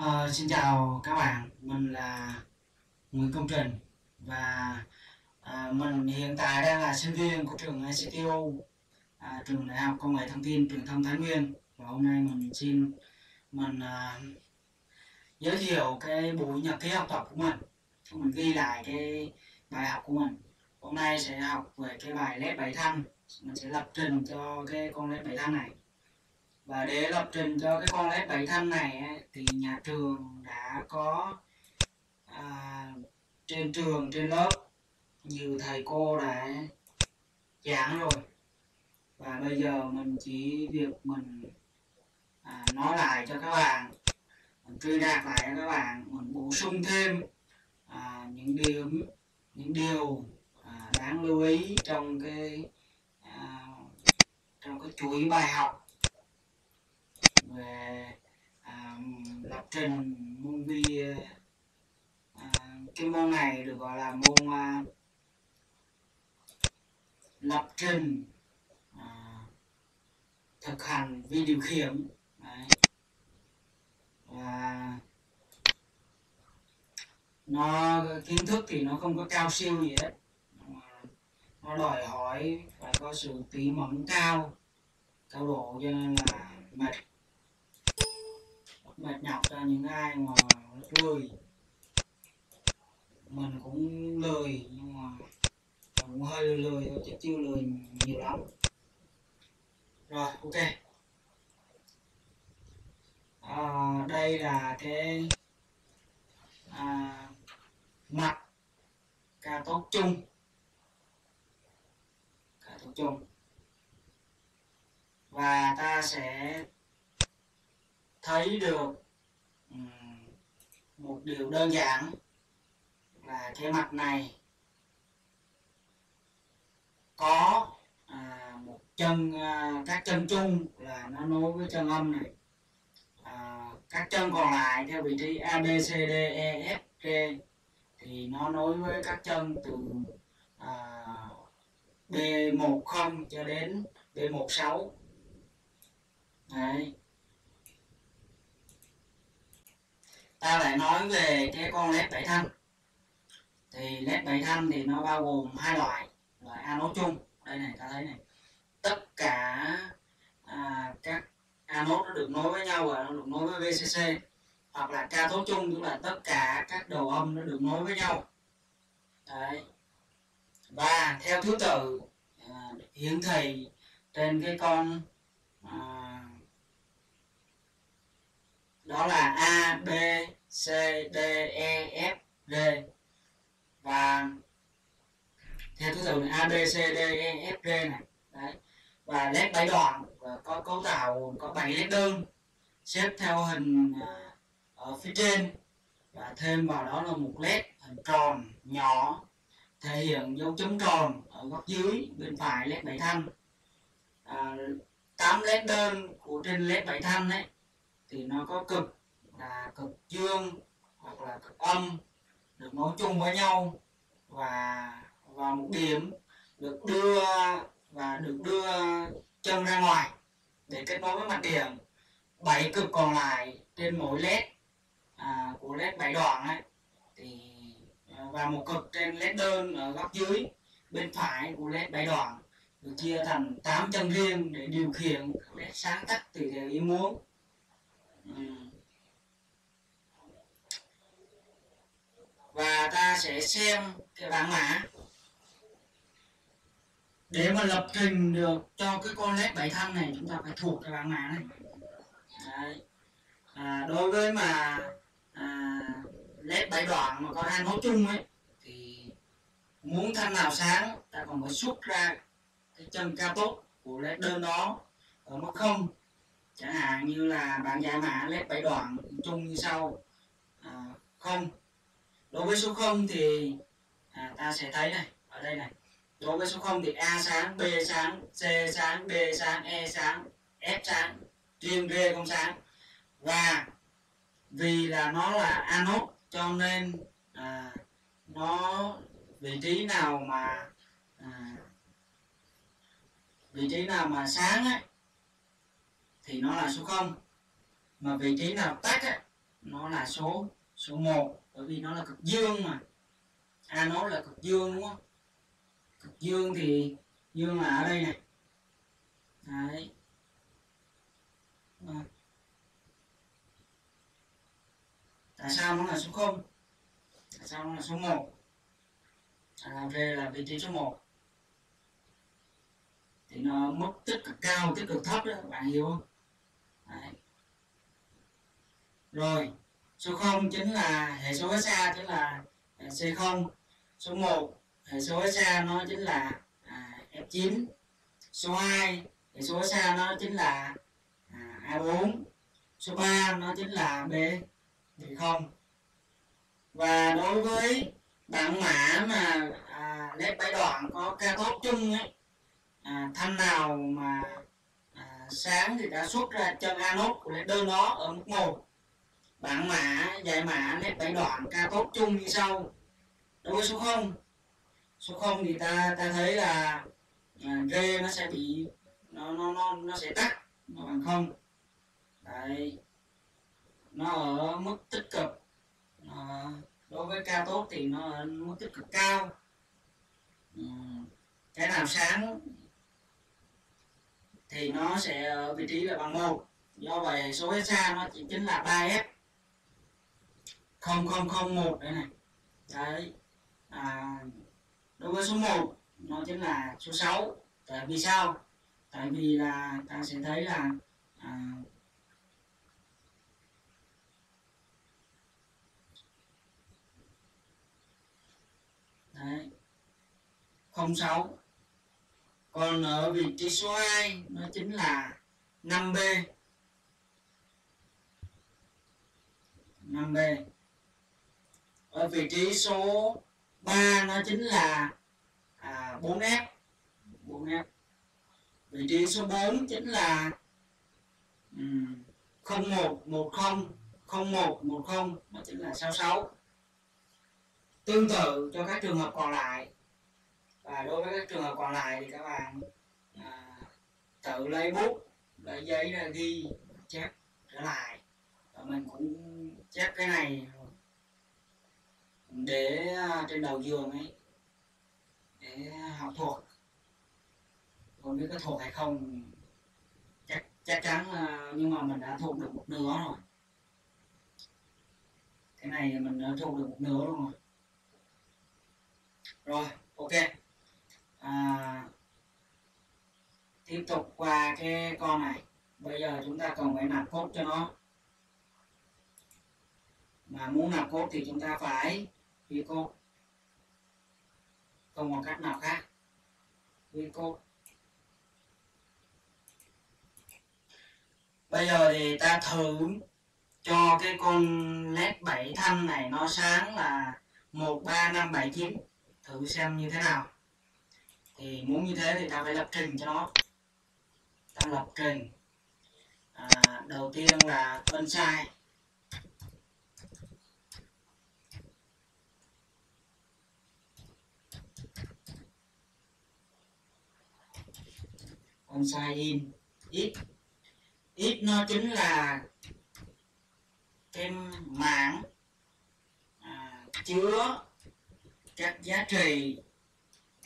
À, xin chào các bạn, mình là Nguyễn Công Trình và à, mình hiện tại đang là sinh viên của trường ICTU, à, ờ, trường Đại học Công nghệ Thông tin Truyền thông Thái Nguyên. Và hôm nay mình xin mình à, giới thiệu cái buổi nhật ký học tập của mình, mình ghi lại cái bài học của mình. Hôm nay sẽ học về cái bài led bảy thanh, mình sẽ lập trình cho cái con led bảy thanh này và để lập trình cho cái con led bảy thanh này thì nhà trường đã có à, trên trường trên lớp nhiều thầy cô đã giảng rồi. Và bây giờ mình chỉ việc mình à, nói lại cho các bạn mình truy đạt lại cho các bạn mình bổ sung thêm à, những điểm những điều à, đáng lưu ý trong cái à, trong cái chuỗi bài học về à, lập trình môn vi à, cái môn này được gọi là môn à, lập trình à, thực hành vi điều khiển. Đấy. và nó kiến thức thì nó không có cao siêu gì hết. Nó đòi hỏi phải có sự tỉ mẩn cao cao độ cho nên là mệt mệt nhọc cho những ai mà lười. Mình cũng lười nhưng mà cũng hơi lười lười thôi chứ chưa lười nhiều lắm. Rồi ok. À, đây là cái à, mặt ca tốt chung. Ca tốt chung. Và ta sẽ thấy được một điều đơn giản là cái mặt này có à, một chân à, các chân chung là nó nối với chân âm này à, các chân còn lại theo vị trí A B C D E F G thì nó nối với các chân từ à, B10 cho đến B16 Đấy. Ta lại nói về cái con led bảy thanh. Thì led bảy thanh thì nó bao gồm hai loại loại anode chung. Đây này ta thấy này. Tất cả à, các anode nó được nối với nhau và nó được nối với VCC hoặc là ca cathode chung tức là tất cả các đầu âm nó được nối với nhau. Đấy. Và theo thứ tự à, hiển thị trên cái con à, đó là A, B, C, D, E, F, G. Và theo thứ tự là A, B, C, D, E, F, G này. Đấy. Và led bảy đoạn và có cấu tạo có bảy led đơn xếp theo hình à, ở phía trên. Và thêm vào đó là một led hình tròn nhỏ thể hiện dấu chấm tròn ở góc dưới bên phải led bảy thanh à, 8 led đơn của trên led bảy thanh đấy thì nó có cực là cực dương hoặc là cực âm được nối chung với nhau và vào một điểm được đưa và được đưa chân ra ngoài để kết nối với mặt điểm. Bảy cực còn lại trên mỗi led à, của led bảy đoạn ấy thì à, và một cực trên led đơn ở góc dưới bên phải của led bảy đoạn được chia thành 8 chân riêng để điều khiển led sáng tắt tùy theo ý muốn. Ừ. và ta sẽ xem cái bảng mã. Để mà lập trình được cho cái con led bảy thăng này chúng ta phải thuộc cái bảng mã này. Đấy. À, đối với mà à, led bảy đoạn mà có hai mẫu chung ấy thì muốn thanh nào sáng ta còn phải xuất ra cái chân cao tốt của led đơn đó. Ở mức không chẳng hạn như là bạn giải mã led bảy đoạn chung như sau. À, không. Đối với số 0 thì à, ta sẽ thấy này ở đây này. Đối với số 0 thì A sáng B sáng C sáng D sáng E sáng F sáng riêng g không sáng. Và vì là nó là anode cho nên à, nó vị trí nào mà à, vị trí nào mà sáng ấy thì nó là số 0 mà vị trí nào tắt á, nó là số số 1 bởi vì nó là cực dương mà. A nó là cực dương đúng không? Cực dương thì dương là ở đây này đấy. À. tại sao nó là số 0 tại sao nó là số 1 à, V là vị trí số 1 thì nó mức tích cực cao tích cực thấp đó các bạn hiểu không? Đấy. rồi số 0 chính là hệ số xa chính là à, C0 số 1 hệ số xa nó chính là à, F9 số 2 hệ số xa nó chính là à, A4 số 3 nó chính là B0 và đối với bảng mã mà à, led bảy đoạn có ca tốt chung ấy à, thanh nào mà sáng thì đã xuất ra chân anốt của led đơn đó ở mức 1 bảng mã giải mã nét bảy đoạn ca tốt chung như sau. Đối với số 0 số 0 thì ta ta thấy là à, nó sẽ bị nó nó nó nó sẽ tắt nó bằng không. Đấy. Nó ở mức tích cực. À, đối với ca tốt thì nó ở mức tích cực cao. Ừ. cái nào sáng thì nó sẽ ở vị trí là bằng một. Do vậy số xa nó chỉ chính là 3F 0001 đây này. Đấy. À, đối với số 1 nó chính là số 6 tại vì sao? Tại vì là ta sẽ thấy là à, Đấy. 06 còn ở vị trí số 2 nó chính là 5B 5B ở vị trí số 3 nó chính là à, 4F 4F vị trí số 4 chính là um, 0110 0110 nó chính là 66 tương tự cho các trường hợp còn lại và đối với các trường hợp còn lại thì các bạn à, tự lấy bút lấy giấy ra ghi chép trở lại. Và mình cũng chép cái này để à, trên đầu giường ấy để học thuộc. Còn biết có thuộc hay không chắc chắc chắn là nhưng mà mình đã thuộc được một nửa rồi. Cái này mình đã thuộc được một nửa luôn rồi. Rồi ok à, tiếp tục qua cái con này. Bây giờ chúng ta cần phải nạp cốt cho nó. Mà muốn nạp cốt thì chúng ta phải ghi cốt. Không có cách nào khác. Ghi cốt. Bây giờ thì ta thử cho cái con led 7 thanh này nó sáng là 13579 thử xem như thế nào thì muốn như thế thì ta phải lập trình cho nó. Ta lập trình. À, đầu tiên là unsize sai. In. Ít. Ít nó chính là cái mảng à, chứa các giá trị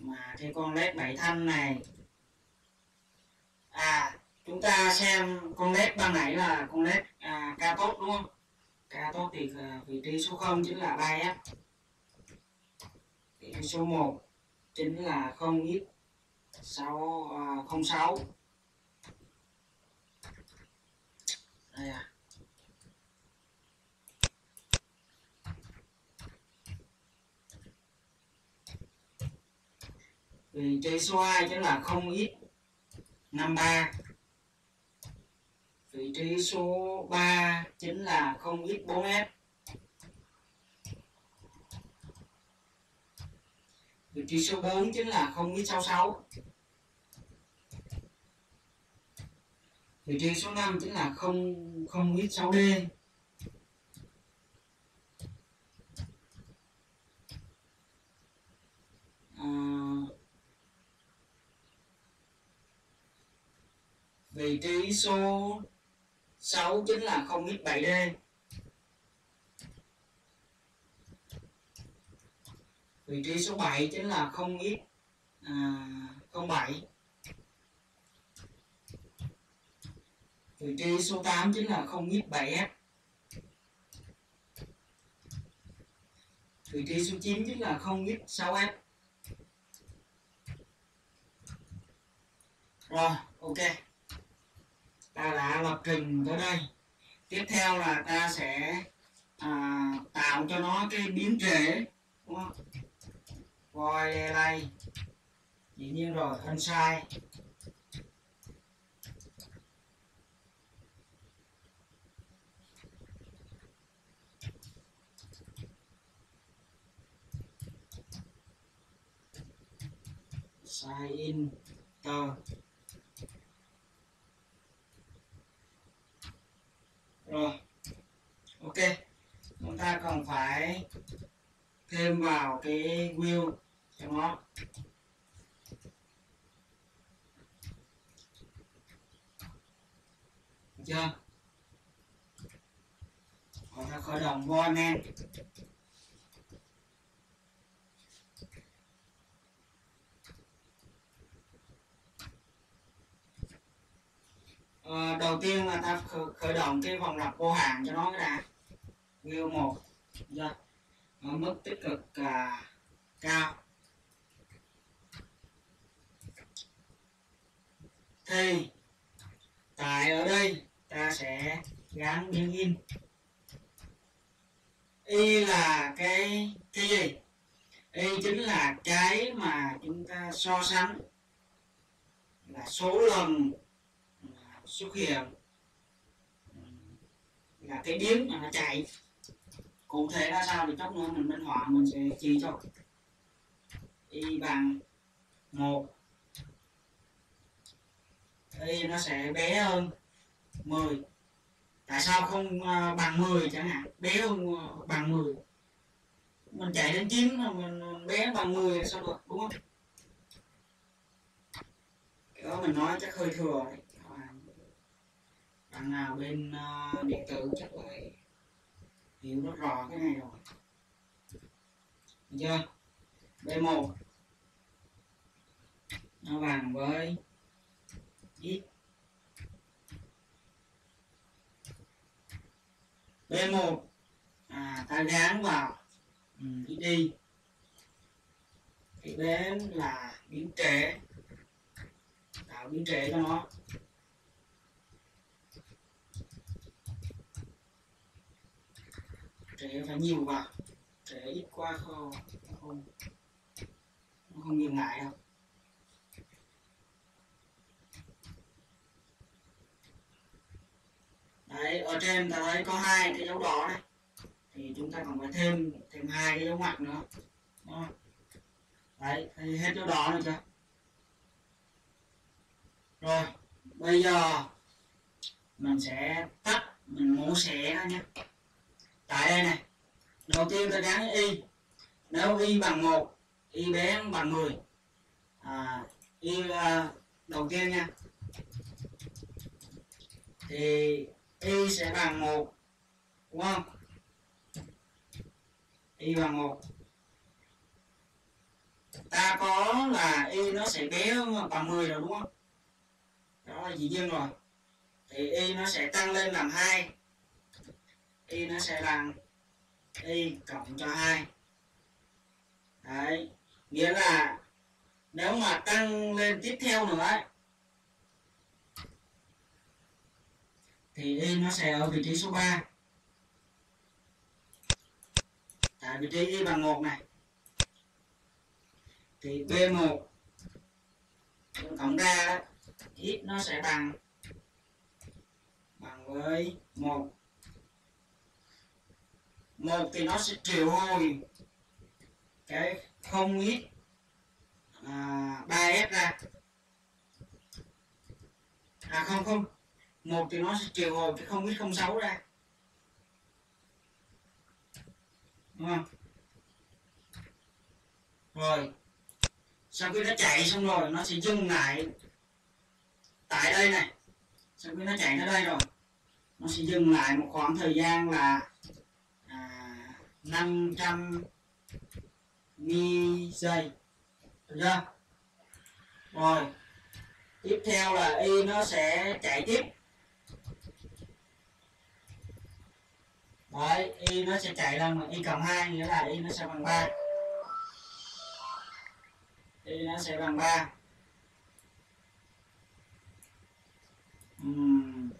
mà cái con led 7 thanh này. À chúng ta xem con led ban nãy là con led à, ca tốt đúng không? Ca tốt thì à, vị trí số 0 chính là 3 f vị trí số 1 chính là 0 x 6 à, 06 đây à. Thì trí số 2 chính là 0x 53 vị trí số 3 chính là 0x 4f vị trí số 4 chính là 0x 66 vị trí số 5 chính là 0 0x Vị trí số 6 chính là 0x7D. Vị trí số 7 chính là 0x à, 07. Vị trí số 8 chính là 0x7F. Vị trí số 9 chính là 0x6F. Rồi, ok ta đã lập trình tới đây. Tiếp theo là ta sẽ à, tạo cho nó cái biến thể đúng không? Void dĩ nhiên rồi thân sai, sign in tờ rồi ok chúng ta còn phải thêm vào cái wheel cho nó Được chưa? Rồi ta khởi động void main Ờ, đầu tiên là ta khởi, khởi động cái vòng lặp vô hạn cho nó cái đã. Wheel một. Yeah ở mức tích cực à, cao thì tại ở đây ta sẽ gắn biến in. Y là cái cái gì? Y chính là cái mà chúng ta so sánh. Là số lần xuất hiện. Là cái biến mà nó chạy cụ thể ra sao thì chút nữa mình minh họa mình sẽ chỉ cho y bằng một. Y nó sẽ bé hơn 10 tại sao không à, bằng 10 chẳng hạn? Bé hơn à, bằng 10 mình chạy đến 9 mà mình à, bé bằng 10 sao được đúng không? Đó mình nói chắc hơi thừa đấy. Bạn nào bên uh, điện tử chắc lại hiểu rất rõ cái này rồi. Được chưa? B1 nó bằng với x. B1 à, ta gán vào ừ, đi. Thì đến là biến trễ. Tạo biến trễ cho nó. Trẻ phải nhiều vào. Trẻ ít qua kho không, nó không nhiều ngại đâu. Đấy, ở trên ta thấy có hai cái dấu đỏ này. Thì chúng ta còn phải thêm thêm hai cái dấu ngoặc nữa. Đó. đấy thì hết dấu đỏ rồi chưa? Rồi, bây giờ mình sẽ tắt, mình mổ xẻ ra nhé tại đây này đầu tiên ta gắn y. Nếu y bằng 1 y bé bằng 10 à, y à, đầu tiên nha. Thì y sẽ bằng 1 đúng không? Y bằng 1 ta có là y nó sẽ bé bằng 10 rồi đúng không? Đó là dĩ nhiên rồi. Thì y nó sẽ tăng lên làm hai y nó sẽ bằng y cộng cho 2 đấy. Nghĩa là nếu mà tăng lên tiếp theo nữa ấy, thì y nó sẽ ở vị trí số 3 tại vị trí y bằng 1 này thì B1 cộng ra x nó sẽ bằng bằng với 1 một thì nó sẽ triệu hồi cái không ít à, 3S ra. À không không. Một thì nó sẽ triệu hồi cái không ít không sáu ra. Đúng không? Rồi. Sau khi nó chạy xong rồi nó sẽ dừng lại tại đây này. Sau khi nó chạy tới đây rồi nó sẽ dừng lại một khoảng thời gian là 500 mi giây được chưa? Rồi, tiếp theo là y nó sẽ chạy tiếp. Đấy, y nó sẽ chạy lần y cộng hai, nghĩa là y nó sẽ bằng ba. Y nó sẽ bằng ba. Uhm.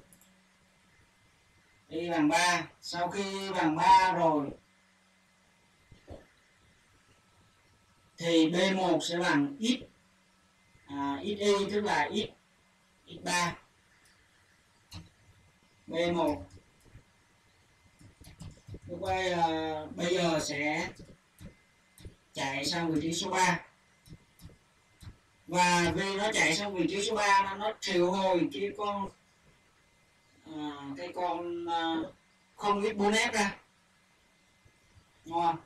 y bằng ba. Sau khi bằng ba rồi thì b1 sẽ bằng x à, xy tức là x x3 b1 lúc bây, uh, à, bây giờ sẽ chạy sang vị trí số 3 và vì nó chạy sang vị trí số 3 nó, nó triệu hồi cái con à, cái con à, không ít 4 f ra. Đúng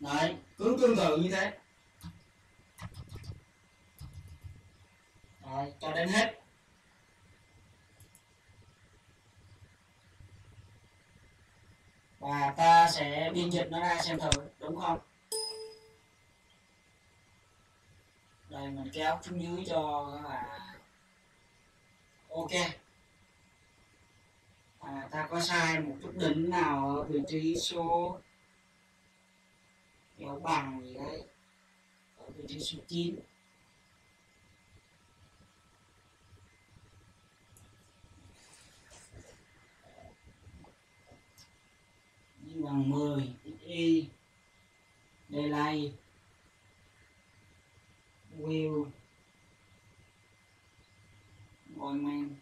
đấy cứ tương tự như thế. Đấy, cho đến hết. Và ta sẽ biên dịch nó ra xem thử đúng không? Đây mình kéo xuống dưới cho các bạn. Ok. À, ta có sai một chút đỉnh nào ở vị trí số kéo bằng gì đấy. Ở vị trí số 9 bằng 10 y delay will. Ngồi men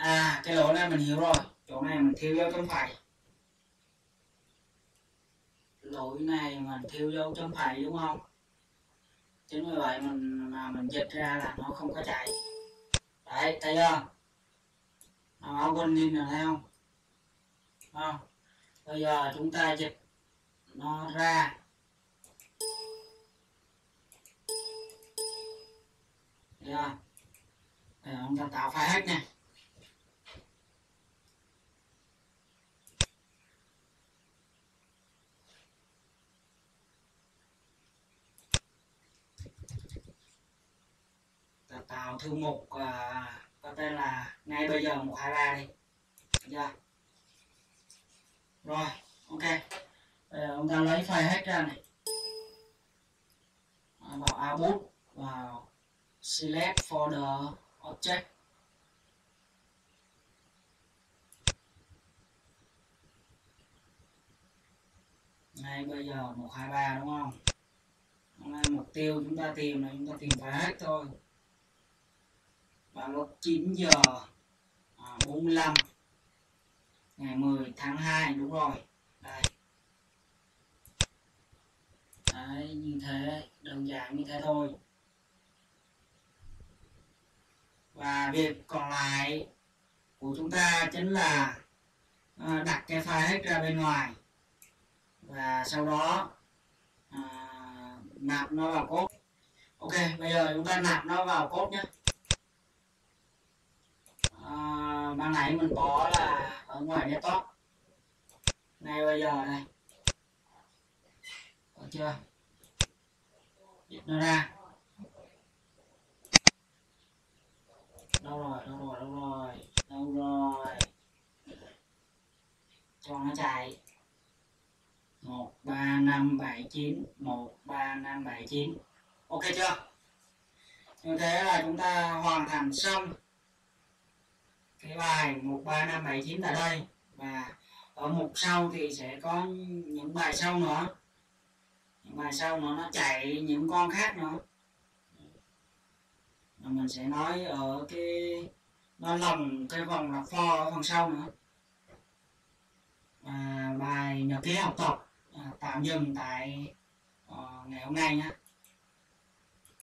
à cái lỗ này mình hiểu rồi. Chỗ này mình thiếu dấu chấm phẩy lỗi này mình thiếu dấu chấm phẩy đúng không? Chính vì vậy mình, mà mình dịch ra là nó không có chạy. Đấy, thấy chưa? Nó áo quân nhìn là thấy không? Không? Bây giờ chúng ta dịch nó ra. Thấy chưa? Để chúng ta tạo file hết nè vào thư mục uh, có tên là ngay bây giờ 123 đi. Chưa rồi ok. Bây giờ chúng ta lấy file hết ra này. À, vào output vào select folder object. Ngay bây giờ 123 đúng không? Hôm nay mục tiêu chúng ta tìm là chúng ta tìm phải hết thôi vào lúc 9 giờ à, 45 ngày 10 tháng 2 đúng rồi. Đây. Đấy, như thế đơn giản như thế thôi. Và việc còn lại của chúng ta chính là à, đặt cái file hết ra bên ngoài. Và sau đó à, nạp nó vào cốt ok bây giờ chúng ta nạp nó vào cốt nhé. À, ban nãy mình bỏ là ở ngoài desktop ngay bây giờ đây có chưa? Dịch nó ra. Đâu rồi đâu rồi đâu rồi đâu rồi. Cho nó chạy. Một ba năm bảy chín. Một ba năm bảy chín. Ok chưa? Như thế là chúng ta hoàn thành xong cái bài 13579 tại đây. Và ở mục sau thì sẽ có những bài sau nữa. Những bài sau nữa nó chạy những con khác nữa. Và mình sẽ nói ở cái nó lòng cái vòng là for ở phần sau nữa. Và bài nhật ký học tập à, tạm dừng tại uh, ngày hôm nay nhé.